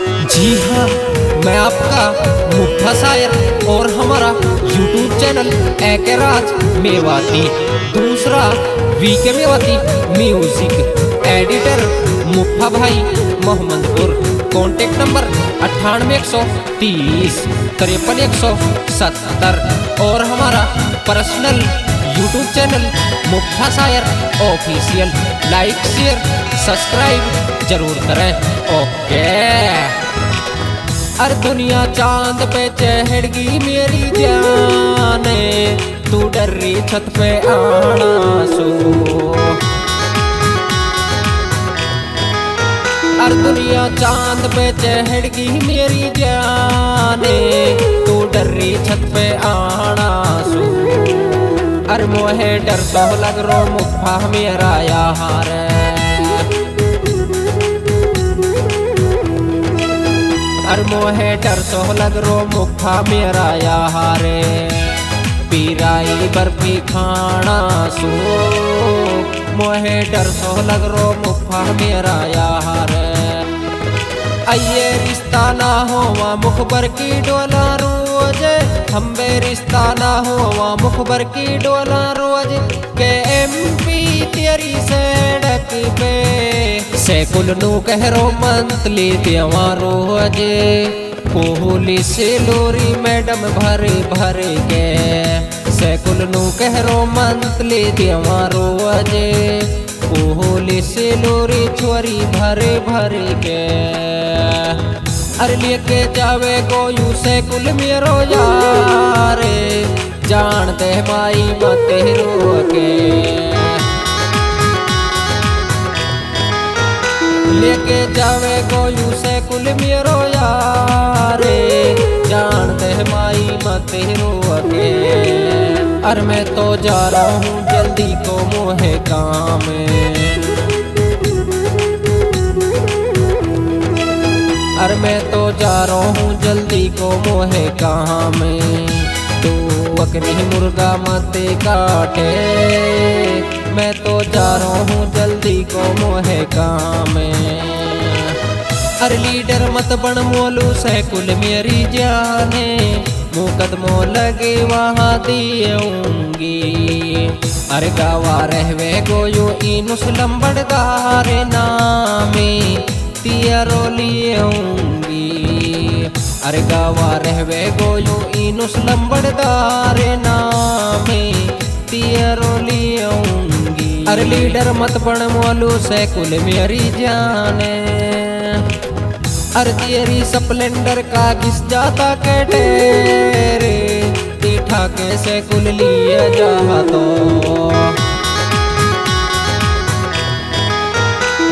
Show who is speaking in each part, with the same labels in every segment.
Speaker 1: जी हाँ मैं आपका मुफ्ता शायर और हमारा यूट्यूब चैनल एक राज मेवाती, दूसरा वी के मेवाती म्यूज़िक एडिटर मुफ्ता भाई मोहम्मदपुर। कॉन्टेक्ट नंबर अट्ठानवे एक सौ तीस, तिरपन एक सौ सत्तर और हमारा पर्सनल यूट्यूब चैनल मुफ्ता शायर ऑफिशियल लाइक शेयर सब्सक्राइब ज़रूर करें। ओके। अर दुनिया चाँद पे चढ़गी मेरी जाने, तू डर रही छत पे आना सो। अर दुनिया चाँद पे चढ़गी मेरी जाने, तू डर रही छत पे आना सो। अर मोहे डर तो लग रो मुखा मेरा यार अर मोहे डर तो लग रो मुखा मेरा या हारे पीराई बर्फ़ी खाना सो। मोहे डर तो लग रो मुखा मेरा या हारे आइए रिश्ता ना होवा मुखबर की डोला रोज रिश्ता ना होवा, मुखबर की डोला रोज के एम पी तेरी सड़क पे। सैकुल नु कहरो मंतली देवा रोज पुलिस लोरी मैडम भरे भरे के। सैकुल नु कहरो मंतली देवा रोज पुलिस लोरी छोरी भरे भरे के। अरे लेके जावे गोयू से कुल मेरो यारे। जानते माई मते रो के लेके जावे गोयू से कुल मेरो यारे। जानते माई मते रो के अरे मैं तो जा रहा हूँ जल्दी को मोहे काम अरे मैं तो जा रहा हूँ, जल्दी को मोहे कहाँ में। तू अकनी मुर्गा मते काटे। मैं तो जा रहा हूँ, जल्दी को मोहे कहाँ में। अरे लीडर मत बन मोलू सैकुल मेरी जाने। मुकदमो लगे वहाँ दियूँगी अरे गावा रहवे गोयो, इनुस लंबड़दारे नामे। तियरो लियूँगी अरे गावा रहवे गोयो इनुस लंबड़दारे नामे। तियरो लियूँगी अरे लीडर मत बन मोलू, सैकुल मेरी जाने। अरे तेरी स्प्लेंडर का घिस जाता के ढेरे तीठा कैसे कुल लिया जा तो।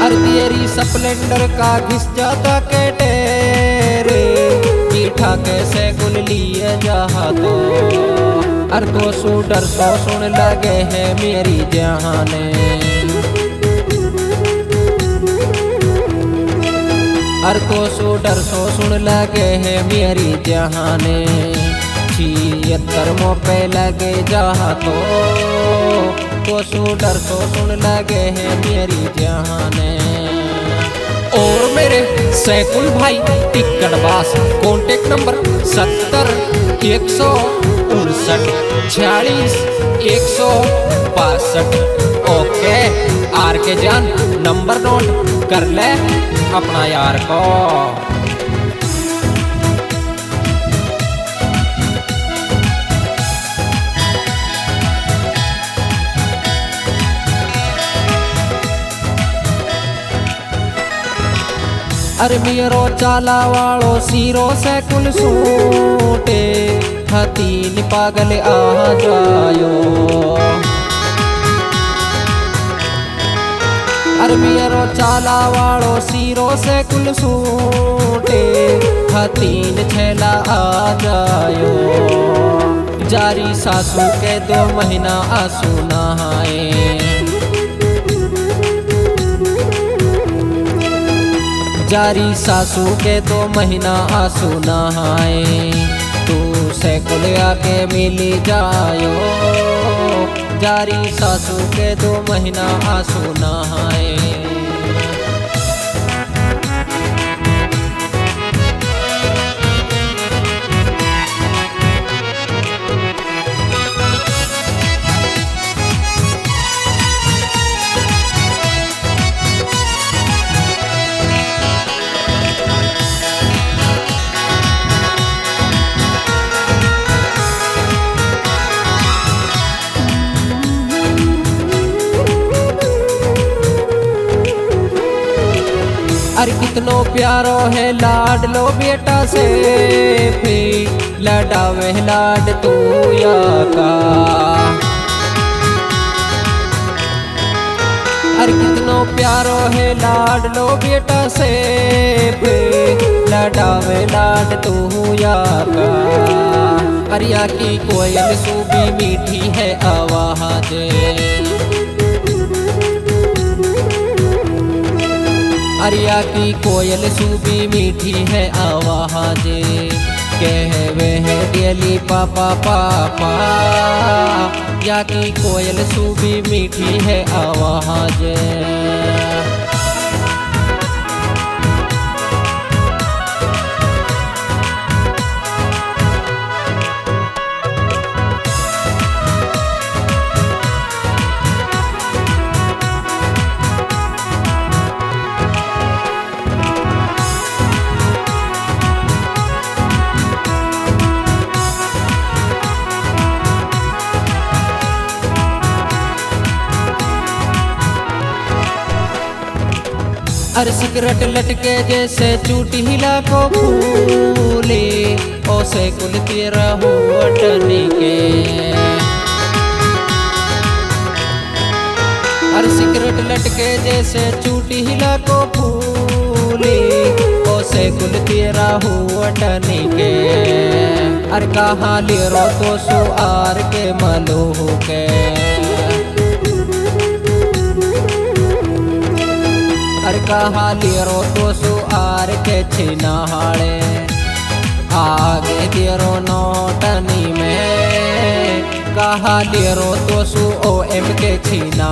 Speaker 1: अरे तेरी स्प्लेंडर का घिस जाता के ढेरे तीठा कैसे कुल लिया जा तो? अरे तो सू डर सो सुन लगे है मेरी जहाने हर को सो डर सो सुन लगे है मेरी जहाने छिहत्तर मो पे लगे जहा तो को सो डर सो सुन लगे है मेरी जहाने और मेरे सैकुल भाई टिक्कड़बास कॉन्टेक्ट नंबर सत्तर, एक सौ उनसठ, छियालीस, एक सौ बासठ। ओके, आर के जान, नंबर नोट कर ले अपना यार को। अरे मेरो चाला वालो सीरो से कुल सूटे। हतीन पागल आ जायो। अरे मेरो चाला वालो सीरो से कुल सूटे। हतीन छेला आ जायो। जारी सासू के दो महीना आँसू नहाए। जारी सासू के तो महीना आँसू नहाए। तू से कुलिया के मिली जायो। जारी सासू के तो महीना आँसू नहाए। कितनो प्यारो है, लाड लो बेटा से। फिर लडावे लाड तू या का। अरे कितनो प्यारो है, लाड लो बेटा से। फिर लडावे लाड तू या का। अरिया की कोयल सूबी मीठी है, आवाज़ अरिया की कोयल सूबी मीठी है आवाज़ कहवे है डेली, पापा पापा। या की कोयल सूबी मीठी है आवाज़ अरे सिगरेट लटके जैसे चूटी हिला को फूले ओसे कुल तेरा हो अटनी के। अरे सिगरेट लटके जैसे चूटी हिला को फूले ओसे कुल तेरा हो अटनी के। अरे कहाँ ले रो तो सो आर के मलो के कहा तेरो तो सु आर के छिनाहाड़े आगे तेरो नोटनी में कहा तेरो तो सु ओ एम के छिना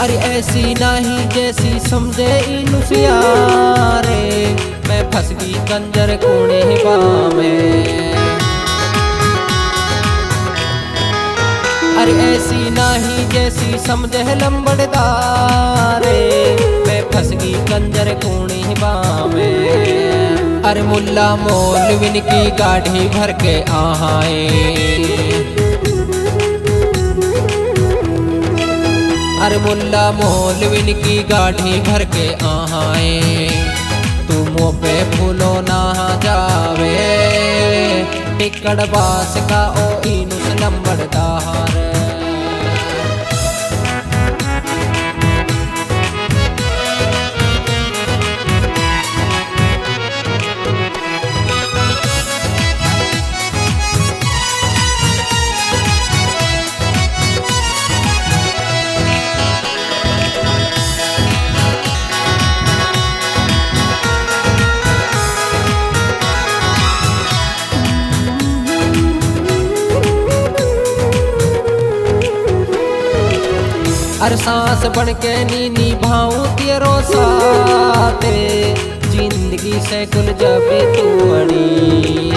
Speaker 1: अरे ऐसी नहीं जैसी समझे इनुसियारे मैं फंस गई कंजर कोने बामे। अरे ऐसी नहीं जैसी समझे लंबड़दारे मैं फंस गई कंजर कोने बामे। अरे मुल्ला मौलविन की गाढ़ी भर के आहाए। अरे मुल्ला मोलविन की गाढ़ी भर के आहाए। तू मुँह पे फूलो ना जावे। टिकड़ बास का ओ इनुस नंबर दार हर सांस बन के नी निभाऊं तेरो साथे। ज़िंदगी से कुल जब तू अड़ी।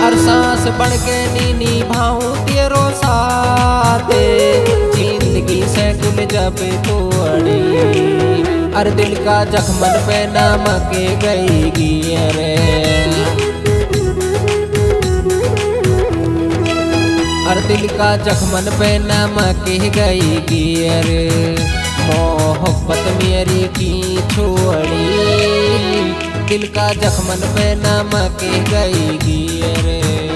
Speaker 1: हर सांस बन के नी निभाऊं तेरो साथे। ज़िंदगी से कुल जब तू अड़ी। अर दिल का जख्मन पे नमक गई गियरे हर दिल का जखमन पे नमक गई गियर। मोहब्बत मेरी की छोड़ी दिल का जखमन पे नमक गई गियर।